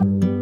you